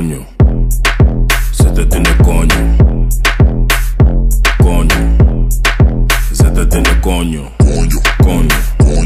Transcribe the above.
coño. Se te tiene coño. Coño. Se te tiene coño. Coño. Coño.